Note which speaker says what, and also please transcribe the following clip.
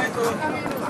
Speaker 1: ないと。